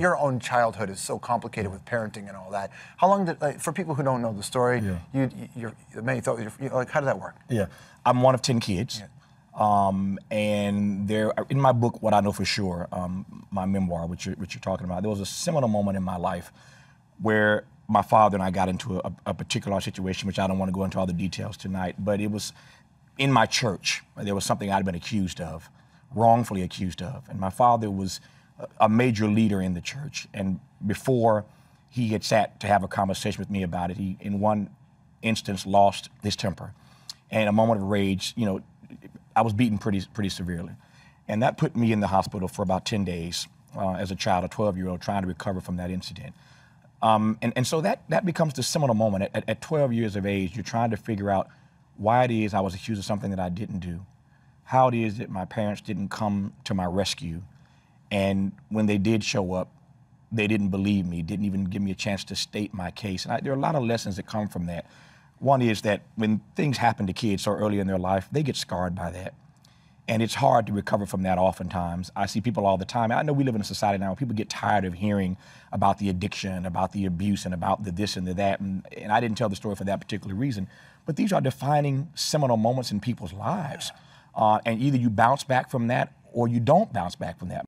Your own childhood is so complicated with parenting and all that. How long did, like, for people who don't know the story, Yeah. you, you're, many thought, you're, you like, how did that work? Yeah, I'm one of ten kids, um, and there in my book, what I know for sure, um, my memoir, which you're, which you're talking about, there was a seminal moment in my life where my father and I got into a, a particular situation, which I don't want to go into all the details tonight, but it was in my church. There was something I'd been accused of, wrongfully accused of, and my father was a- major leader in the church, and before he had sat to have a conversation with me about it, he, in one instance, lost his temper, and a moment of rage, you know, I was beaten pretty pretty severely, and that put me in the hospital for about ten days uh, as a child, a 12 year old, trying to recover from that incident. Um, and, and so that, that becomes the seminal moment. At, at, at 12 years of age, you're trying to figure out why it is I was accused of something that I didn't do, how it is that my parents didn't come to my rescue, and when they did show up, they didn't believe me, didn't even give me a chance to state my case. And I, there are a lot of lessons that come from that. One is that when things happen to kids so early in their life, they get scarred by that. And it's hard to recover from that oftentimes. I see people all the time. I know we live in a society now where people get tired of hearing about the addiction, about the abuse, and about the this and the that. And, and I didn't tell the story for that particular reason. But these are defining seminal moments in people's lives. Uh, and either you bounce back from that or you don't bounce back from that.